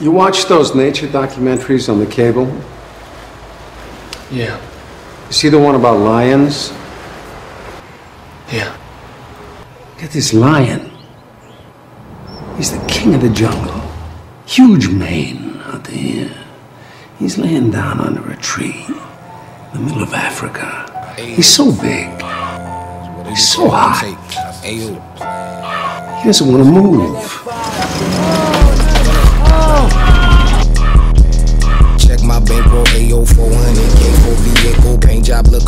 You watch those nature documentaries on the cable? Yeah. You see the one about lions? Yeah. Get this lion. He's the king of the jungle. Huge mane out there. He's laying down under a tree in the middle of Africa. He's so big. He's so hot. He doesn't want to move.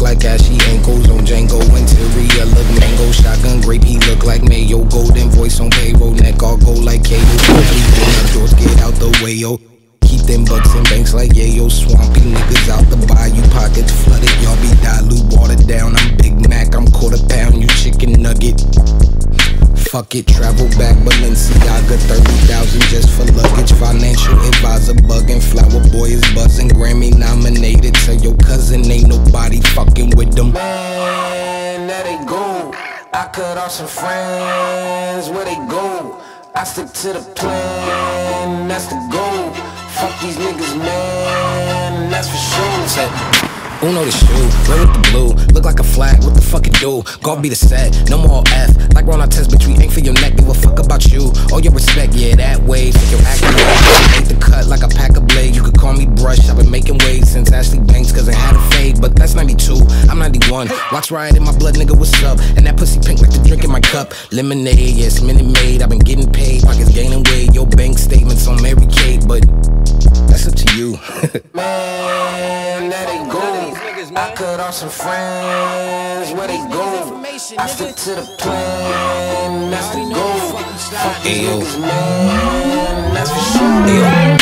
Like ashy ankles on Django. Interior look mango. Shotgun grape, he look like mayo. Golden voice on payroll. Neck all gold like Kato. Everything get out the way, yo. Keep them bucks in banks like yeah, yo. Swampy niggas out the bayou. Pockets flooded, y'all be dilute, watered down. I'm Big Mac, I'm quarter pound, you chicken nugget. Fuck it, travel back Balenciaga 30,000 advisor bugging Flower boy is buzzing. Grammy nominated Tell your cousin ain't nobody fucking with them Man, there they go. I cut off some friends. Where they go? I stick to the plan. That's the goal. Fuck these niggas, man. That's for sure. Uno the shoe, red with the blue. Look like a flag, what the fuck it do? Golf be the set, no more F. Like Ron Artest, bitch, we 91. Watch riot in my blood, nigga, what's up? And that pussy pink like the drink in my cup. Lemonade, yes, Minute Maid. I've been getting paid, pockets gaining weight. Your bank statements on Mary Kate, but that's up to you. Man, that ain't go. I cut off some friends, where they go? I stick to the plan, that's the goal. Fuck these niggas, man.